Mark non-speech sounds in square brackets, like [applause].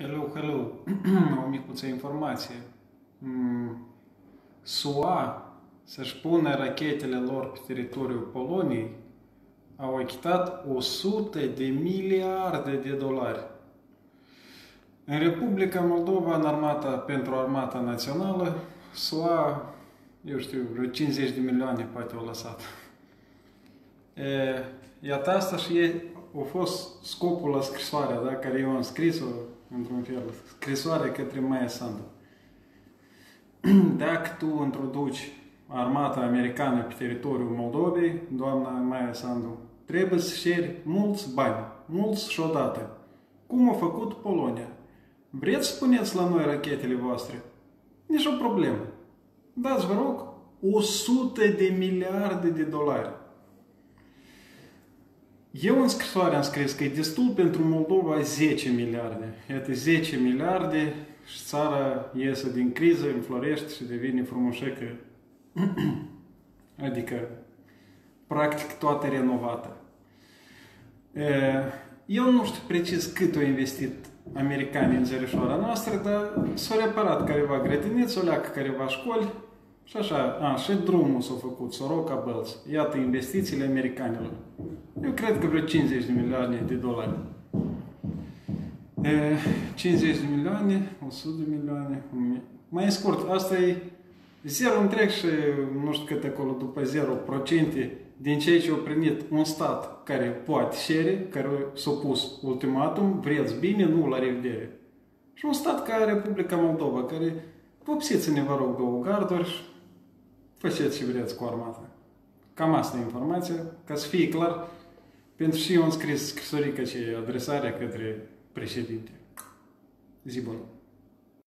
Hello, hello! [clears throat] o micuță informație. Mm, SUA să-și pună rachetele lor pe teritoriul Poloniei au achitat 100 de miliarde de dolari. În Republica Moldova, în armata, pentru armata națională, SUA, eu știu, vreo 50 de milioane poate au lăsat. E, iată asta și e, a fost scopul la scrisoarea da, care eu am scris-o într-un fel, scrisoare către Maia Sandu. [clears throat] Dacă tu introduci armata americană pe teritoriul Moldovei, doamna Maia Sandu, trebuie să șeri mulți bani, mulți și odată. Cum a făcut Polonia? Vreți să puneți la noi rachetele voastre? Nici o problemă. Dați, vă rog, 100 de miliarde de dolari. Eu în scrisoare am scris că e destul pentru Moldova 10 miliarde. Iată 10 miliarde și țara iese din criză, înflorește și devine frumușecă. [clears throat] adică, practic, toată renovată. Eu nu știu precis cât au investit americanii în zărișoara noastră, dar s-au reparat careva grădiniți, o leacă careva școli și așa, a, și drumul s-a făcut, Soroca Bells. Iată investițiile americanilor. Eu cred că vreo 50 de milioane de dolari. E, 50 de milioane, 100 de milioane, 1000. Mai scurt, asta e 0 întreg și nu știu cât acolo după 0 procente din ceea ce a primit un stat care poate șere, care s-a pus ultimatum, vreți bine, nu la revedere. Și un stat ca Republica Moldova, care vopsiți-ne, vă rog, două garduri și faceți ce vreți cu armata. Cam asta e informația, ca să fie clar, pentru și eu am scris scrisorica ce adresarea către președinte. Zi bună!